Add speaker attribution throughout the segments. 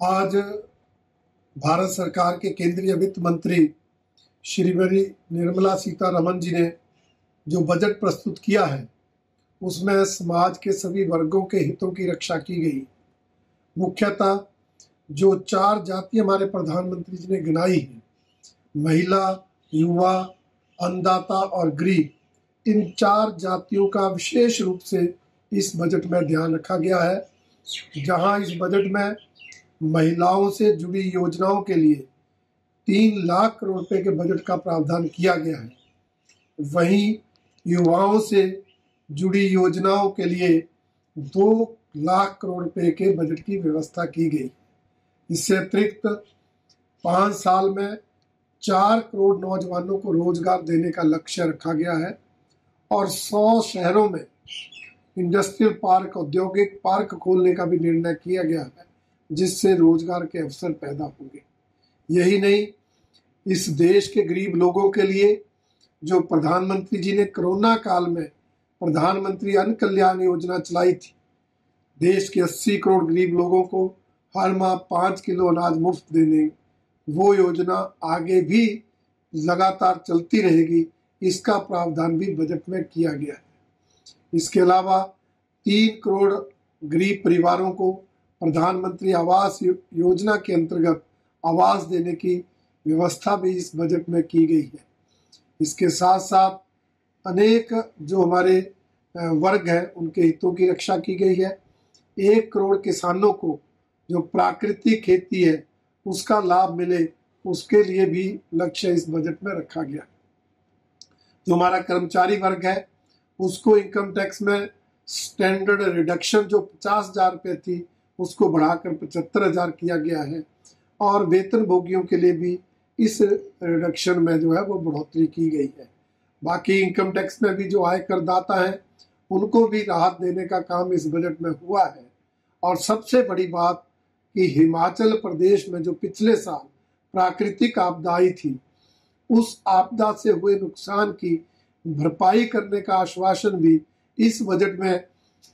Speaker 1: आज भारत सरकार के केंद्रीय वित्त मंत्री श्रीमती निर्मला सीतारमन जी ने जो बजट प्रस्तुत किया है, उसमें समाज के सभी वर्गों के हितों की रक्षा की गई। मुख्यतः जो चार जाति हमारे प्रधानमंत्री जी ने गिनाई है, महिला, युवा, अन्नदाता और गरीब, इन चार जातियों का विशेष रूप से इस बजट में ध्यान रखा गया है। जहाँ इस बजट में महिलाओं से जुड़ी योजनाओं के लिए तीन लाख करोड़ रुपए के बजट का प्रावधान किया गया है। वहीं युवाओं से जुड़ी योजनाओं के लिए दो लाख करोड़ रुपए के बजट की व्यवस्था की गई। इससे अतिरिक्त पाँच साल में चार करोड़ नौजवानों को रोज़गार देने का लक्ष्य रखा गया है और सौ शहरों में इंडस्ट्रियल पार्क, औद्योगिक पार्क खोलने का भी निर्णय किया गया है। जिससे रोज़गार के अवसर पैदा होंगे। यही नहीं, इस देश के गरीब लोगों के लिए जो प्रधानमंत्री जी ने कोरोना काल में प्रधानमंत्री अन्न कल्याण योजना चलाई थी, देश के 80 करोड़ गरीब लोगों को हर माह पाँच किलो अनाज मुफ़्त देने, वो योजना आगे भी लगातार चलती रहेगी, इसका प्रावधान भी बजट में किया गया है। इसके अलावा तीन करोड़ गरीब परिवारों को प्रधानमंत्री आवास योजना के अंतर्गत आवास देने की व्यवस्था भी इस बजट में की गई है। इसके साथ साथ अनेक जो हमारे वर्ग हैं, उनके हितों की रक्षा की गई है। एक करोड़ किसानों को जो प्राकृतिक खेती है, उसका लाभ मिले, उसके लिए भी लक्ष्य इस बजट में रखा गया जो हमारा कर्मचारी वर्ग है, उसको इनकम टैक्स में स्टैंडर्ड रिडक्शन जो पचास हज़ार रुपये थी उसको बढ़ाकर पचहत्तर हज़ार किया गया है। और वेतन भोगियों के लिए भी इस रिडक्शन में जो है वो बढ़ोतरी की गई है। बाकी इनकम टैक्स में भी जो आय करदाता है, उनको भी राहत देने का काम इस बजट में हुआ है। और सबसे बड़ी बात कि हिमाचल प्रदेश में जो पिछले साल प्राकृतिक आपदा आई थी, उस आपदा से हुए नुकसान की भरपाई करने का आश्वासन भी इस बजट में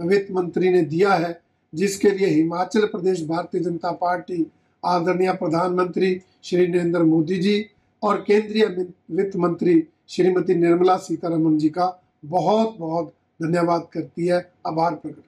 Speaker 1: वित्त मंत्री ने दिया है। जिसके लिए हिमाचल प्रदेश भारतीय जनता पार्टी, आदरणीय प्रधानमंत्री श्री नरेंद्र मोदी जी और केंद्रीय वित्त मंत्री श्रीमती निर्मला सीतारमन जी का बहुत बहुत धन्यवाद करती है। आभार प्रकट